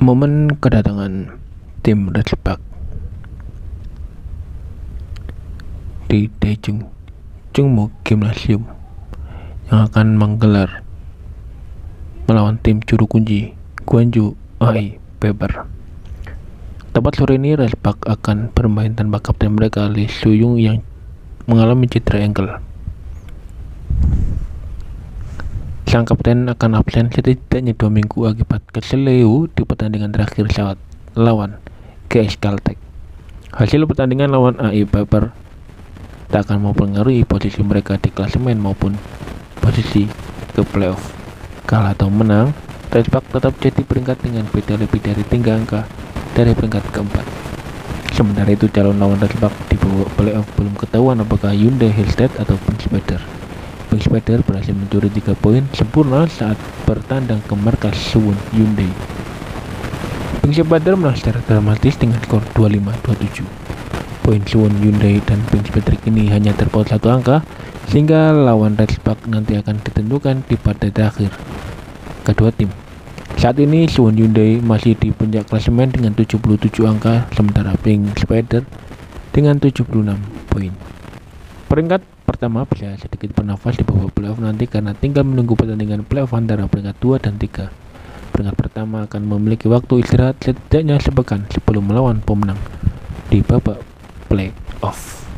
Momen kedatangan tim Razorback di Daejeon Jungmu Gymnasium yang akan menggelar melawan tim juru kunci Gwangju AI Weber. Tepat sore ini Razorback akan bermain tanpa kapten mereka Lee Suyung yang mengalami cedera ankle. Sang kapten akan absen setidaknya dua minggu akibat keseleo di pertandingan terakhir saat lawan GS Caltech. Hasil pertandingan lawan AI Piper tak akan mempengaruhi posisi mereka di klasemen maupun posisi ke playoff. Kalah atau menang, Razorback tetap jadi peringkat dengan beda lebih dari tiga angka dari peringkat keempat. Sementara itu calon lawan Razorback di playoff belum ketahuan apakah Hyundai Hillstead ataupun Spider. Pink Spider berhasil mencuri 3 poin sempurna saat bertandang ke markas Suwon Hyundai. Pink Spider menang secara dramatis dengan skor 25-27. Poin Suwon Hyundai dan Pink Spider kini hanya terpaut satu angka, sehingga lawan Red Spark nanti akan ditentukan di partai terakhir. Kedua tim saat ini Suwon Hyundai masih di puncak klasemen dengan 77 angka, sementara Pink Spider dengan 76 poin. Peringkat pertama bisa sedikit bernafas di bawah playoff nanti karena tinggal menunggu pertandingan playoff antara peringkat 2 dan 3. Peringkat pertama akan memiliki waktu istirahat setidaknya sepekan sebelum melawan pemenang di babak playoff.